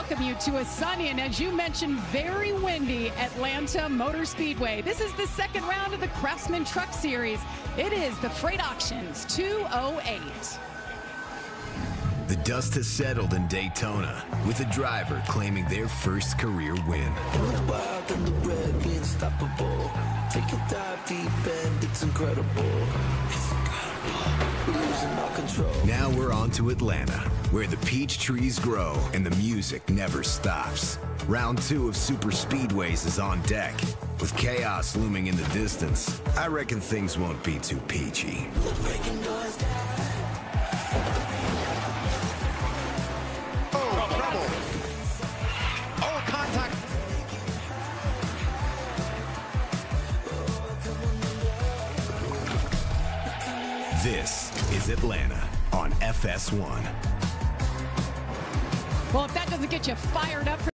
welcome you to a sunny and, as you mentioned, very windy Atlanta Motor Speedway. This is the second round of the Craftsman Truck Series. It is the Fr8Auctions 208. The dust has settled in Daytona, with a driver claiming their first career win. Take a dive deep and it's incredible. Now we're on to Atlanta, where the peach trees grow and the music never stops. Round two of Super Speedways is on deck. With chaos looming in the distance, I reckon things won't be too peachy. This is Atlanta on FS1. Well, if that doesn't get you fired up